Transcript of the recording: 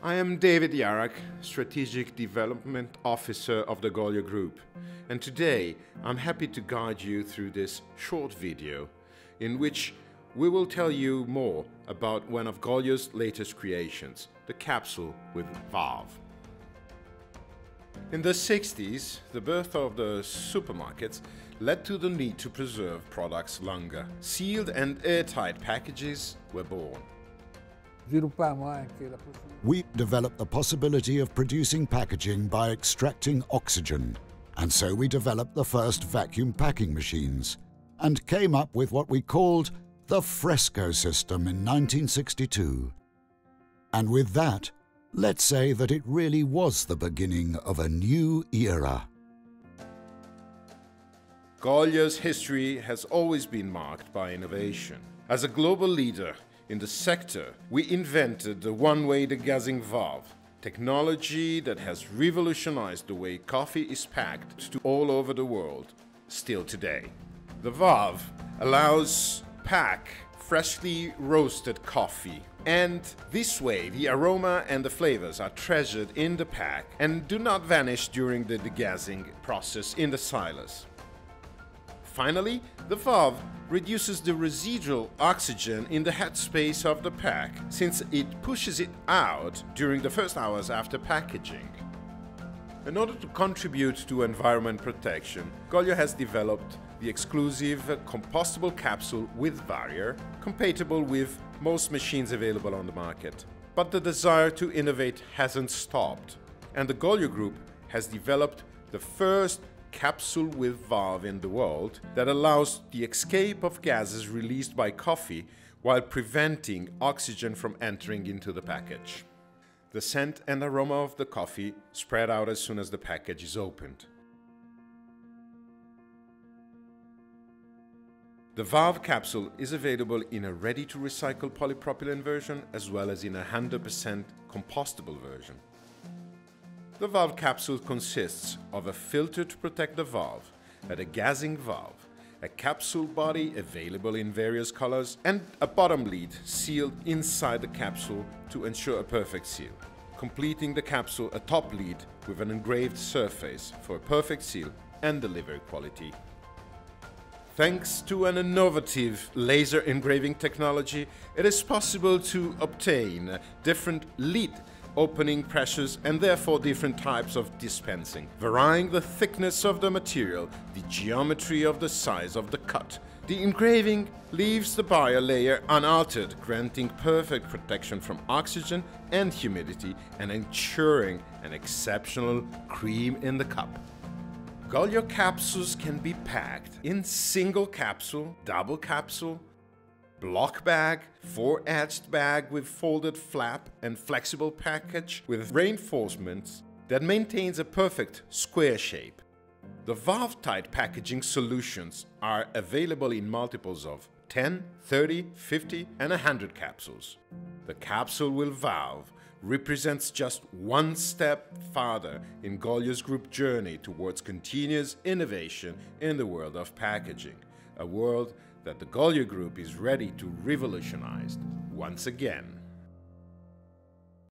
I am David Yarak, Strategic Development Officer of the Goglio Group, and today I'm happy to guide you through this short video in which we will tell you more about one of Goglio's latest creations, the capsule with valve. In the 60s, the birth of the supermarkets led to the need to preserve products longer. Sealed and airtight packages were born. We developed the possibility of producing packaging by extracting oxygen, and so we developed the first vacuum packing machines and came up with what we called the Fresco system in 1962. And with that, let's say that it really was the beginning of a new era. Goglio's history has always been marked by innovation. As a global leader in the sector, we invented the one-way degassing valve, technology that has revolutionized the way coffee is packed to all over the world, still today. The valve allows pack freshly roasted coffee and this way the aroma and the flavors are treasured in the pack and do not vanish during the degassing process in the silos. Finally, the valve reduces the residual oxygen in the headspace of the pack since it pushes it out during the first hours after packaging. In order to contribute to environment protection, Goglio has developed the exclusive compostable capsule with barrier, compatible with most machines available on the market. But the desire to innovate hasn't stopped, and the Goglio Group has developed the first capsule with valve in the world that allows the escape of gases released by coffee while preventing oxygen from entering into the package. The scent and aroma of the coffee spread out as soon as the package is opened. The valve capsule is available in a ready-to-recycle polypropylene version as well as in a 100% compostable version. The valve capsule consists of a filter to protect the valve, a degassing valve, a capsule body available in various colors, and a bottom lead sealed inside the capsule to ensure a perfect seal, completing the capsule a top lead with an engraved surface for a perfect seal and delivery quality. Thanks to an innovative laser engraving technology, it is possible to obtain different lead opening pressures and therefore different types of dispensing, varying the thickness of the material, the geometry of the size of the cut. The engraving leaves the barrier layer unaltered, granting perfect protection from oxygen and humidity and ensuring an exceptional cream in the cup. Goglio capsules can be packed in single capsule, double capsule, block bag, four-edged bag with folded flap and flexible package with reinforcements that maintains a perfect square shape. The valve-tight packaging solutions are available in multiples of 10, 30, 50 and 100 capsules. The capsule with valve represents just one step farther in Goglio's group journey towards continuous innovation in the world of packaging, a world that the Goglio Group is ready to revolutionize once again.